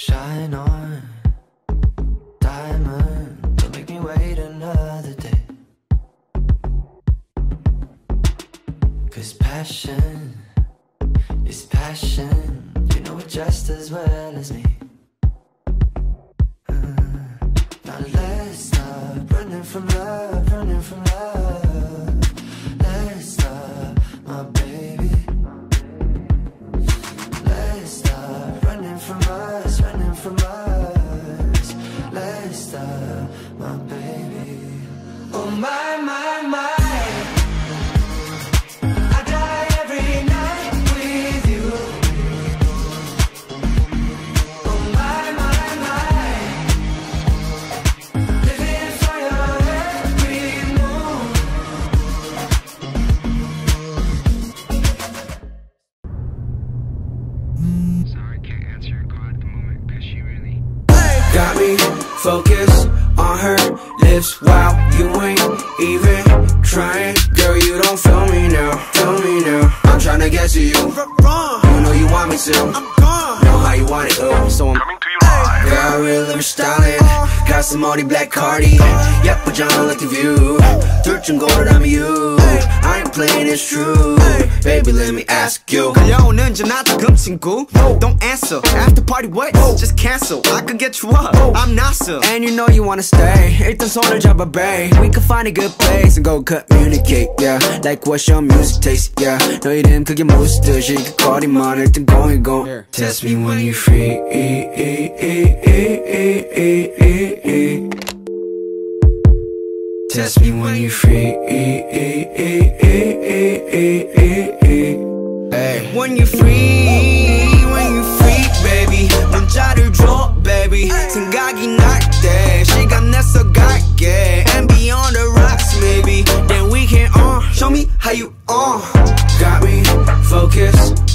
Shine on, diamond. Don't make me wait another day. Cause passion is passion. You know it just as well as me. Uh, now let's stop running from love, running from love. From. Let's stop, my baby. Oh my, my, Got me focused on her lips while you ain't even trying. Girl, you don't feel me now, feel me now. I'm trying to get to you. You know you want me to. I'm gone. Know how you want it, uh. So I'm Coming to you live. Girl, I really am styling. Got some money, black cardi. Yep, but y'all like the view. Dirt and gold, I'm you. I ain't playing, it's true. Baby, let me ask you. 끌려오는 전화다금 친구 Don't answer After party what? Just cancel I could get you up I'm NASA And you know you wanna stay 일단 손을 잡아 babe We can find a good place and go communicate yeah Like what's your music taste yeah 너 이름 그게 무슨 뜻이 그 거리만 일단 going go Test me when you free Test me when you free Hey. When you free When you free baby 문자를 줘 baby 생각이 날때 시간 내서 갈게 And beyond the rocks maybe Then we can on Show me how you on Got me focused Yeah Alright cool